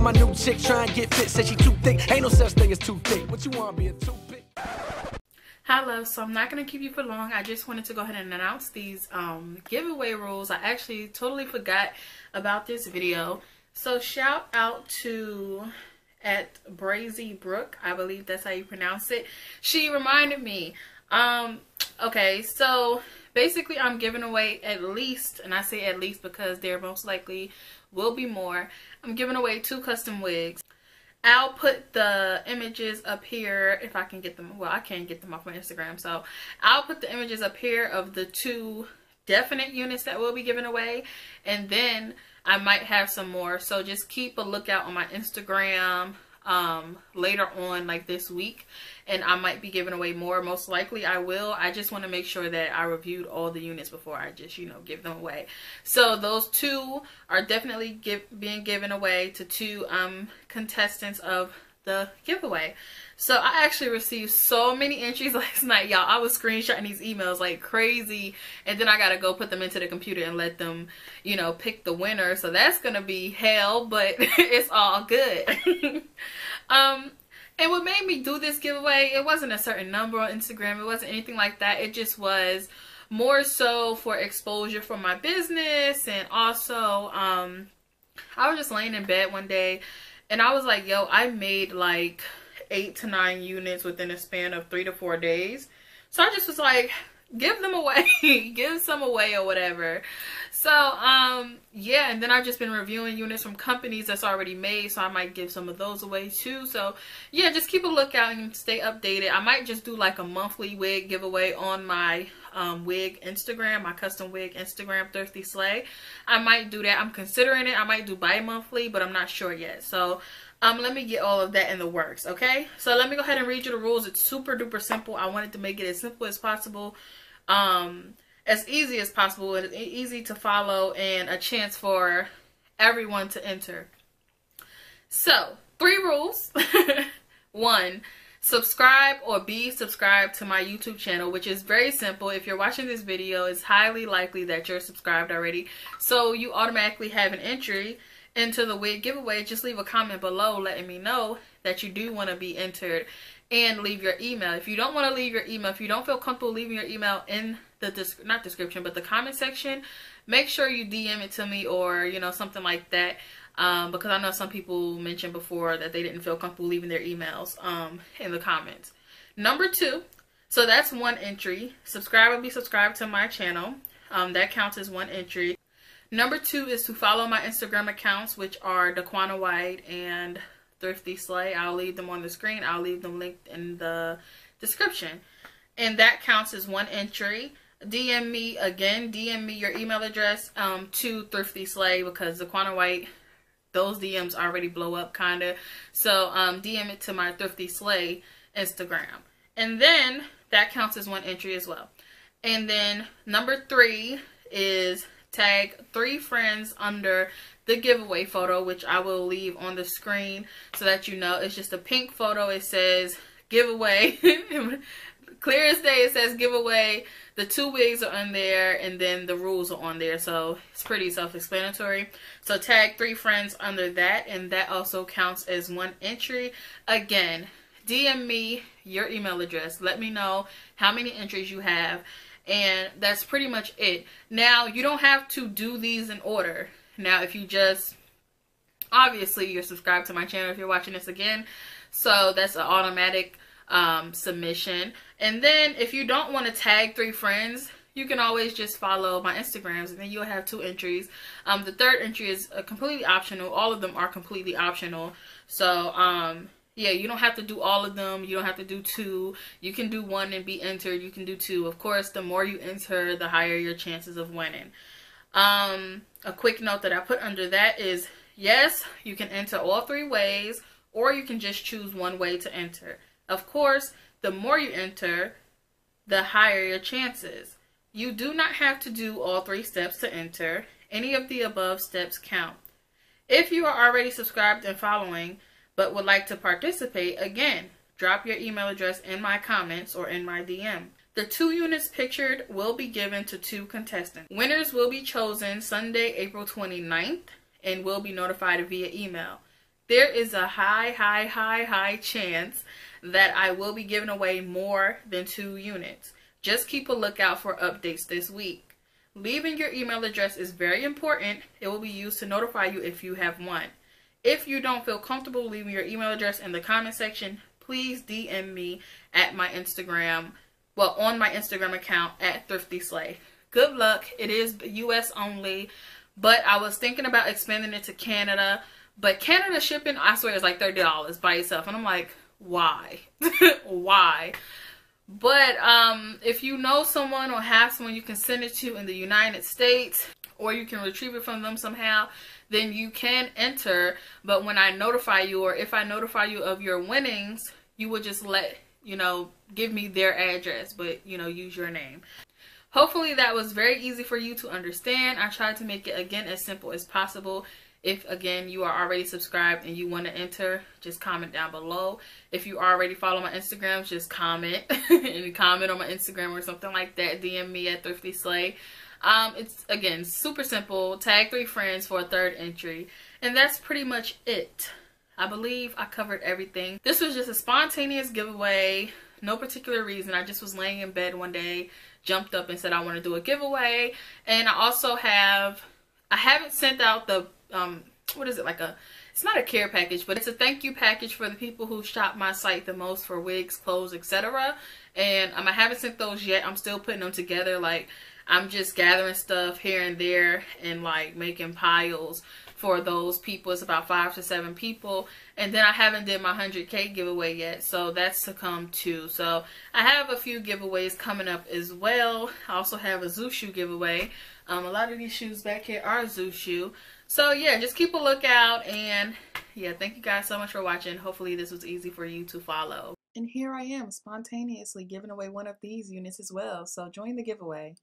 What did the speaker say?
for my new chick, try and get fit. Said she too thick. Ain't no such thing as too thick. What you want, be a toothpick? Hi love, so I'm not going to keep you for long. I just wanted to go ahead and announce these um, giveaway rules. I actually totally forgot about this video. So shout out to at Brazy Brook, I believe that's how you pronounce it. She reminded me. Um, okay, so basically I'm giving away at least, and I say at least because there most likely will be more. I'm giving away two custom wigs. I'll put the images up here if I can get them. Well, I can't get them off my Instagram. So I'll put the images up here of the two definite units that will be given away. And then I might have some more. So just keep a lookout on my Instagram um, later on like this week and I might be giving away more. Most likely I will. I just want to make sure that I reviewed all the units before I just, you know, give them away. So those two are definitely give, being given away to two um, contestants of the giveaway. So I actually received so many entries last night, y'all. I was screenshotting these emails like crazy. And then I got to go put them into the computer and let them, you know, pick the winner. So that's going to be hell, but it's all good. um, and what made me do this giveaway, it wasn't a certain number on Instagram. It wasn't anything like that. It just was more so for exposure for my business. And also, um, I was just laying in bed one day and I was like, yo, I made like eight to nine units within a span of three to four days. So I just was like, give them away. Give some away or whatever. So um yeah and then i've just been reviewing units from companies that's already made so i might give some of those away too. So yeah just keep a lookout and stay updated. I might just do like a monthly wig giveaway on my um, wig instagram my custom wig instagram thrifty slay. I might do that. I'm considering it. I might do bi-monthly but i'm not sure yet. So um, let me get all of that in the works, okay? So let me go ahead and read you the rules. It's super duper simple. I wanted to make it as simple as possible um, as easy as possible. Easy to follow and a chance for everyone to enter. So, three rules. One, subscribe or be subscribed to my YouTube channel, which is very simple. If you're watching this video, it's highly likely that you're subscribed already. So you automatically have an entry into the wig giveaway. Just leave a comment below letting me know that you do want to be entered and leave your email. If you don't want to leave your email, if you don't feel comfortable leaving your email in the not description, but the comment section, make sure you DM it to me or you know something like that. Um, because I know some people mentioned before that they didn't feel comfortable leaving their emails um, in the comments. Number two, so that's one entry. Subscribe and be subscribed to my channel. Um, that counts as one entry. Number two is to follow my Instagram accounts, which are Daquana White and Thrifty Slay. I'll leave them on the screen. I'll leave them linked in the description. And that counts as one entry. DM me again. DM me your email address um, to Thrifty Slay because Daquana White, those DMs already blow up kind of. So um, DM it to my Thrifty Slay Instagram. And then that counts as one entry as well. And then number three is tag three friends under the giveaway photo, which I will leave on the screen so that you know it's just a pink photo. It says giveaway. Clear as day, it says giveaway. The two wigs are on there, and then the rules are on there. So it's pretty self-explanatory. So tag three friends under that, and that also counts as one entry. Again, DM me your email address. Let me know how many entries you have and that's pretty much it. Now, you don't have to do these in order. Now, if you just, obviously, you're subscribed to my channel if you're watching this again, so that's an automatic um, submission. And then, if you don't want to tag three friends, you can always just follow my Instagrams and then you'll have two entries. Um, the third entry is completely optional. All of them are completely optional. So, um, yeah, you don't have to do all of them. You don't have to do two. You can do one and be entered. You can do two. Of course, the more you enter, the higher your chances of winning. Um, a quick note that I put under that is yes, you can enter all three ways, or you can just choose one way to enter. Of course, the more you enter, the higher your chances. You do not have to do all three steps to enter. Any of the above steps count. If you are already subscribed and following, but would like to participate, again, drop your email address in my comments or in my DM. The two units pictured will be given to two contestants. Winners will be chosen Sunday, April 29th and will be notified via email. there is a high, high, high, high chance that I will be giving away more than two units. Just keep a lookout for updates this week. Leaving your email address is very important. It will be used to notify you if you have won. If you don't feel comfortable leaving your email address in the comment section, please DM me at my Instagram, well, on my Instagram account at Thrifty Slay. Good luck. It is US only, but I was thinking about expanding it to Canada. But Canada shipping, I swear, is like $30 by itself. And I'm like, why? why? But um, if you know someone or have someone you can send it to in the United States, or you can retrieve it from them somehow, then you can enter. But when I notify you, or if I notify you of your winnings, you would just let, you know, give me their address, but, you know, use your name. Hopefully that was very easy for you to understand. I tried to make it, again, as simple as possible. If, again, you are already subscribed and you want to enter, just comment down below. If you already follow my Instagram, just comment and comment on my Instagram or something like that. DM me at Thrifty Slay. Um, it's, again, super simple. Tag three friends for a third entry. And that's pretty much it. I believe I covered everything. This was just a spontaneous giveaway. No particular reason. I just was laying in bed one day, jumped up and said I want to do a giveaway. And I also have, I haven't sent out the um what is it like a it's not a care package but it's a thank you package for the people who shop my site the most for wigs clothes etc and um, i haven't sent those yet i'm still putting them together like i'm just gathering stuff here and there and like making piles for those people it's about five to seven people and then i haven't did my 100k giveaway yet so that's to come too so i have a few giveaways coming up as well i also have a shoe giveaway um, a lot of these shoes back here are shoe so yeah, just keep a lookout and yeah, thank you guys so much for watching. Hopefully this was easy for you to follow. And here I am spontaneously giving away one of these units as well. So join the giveaway.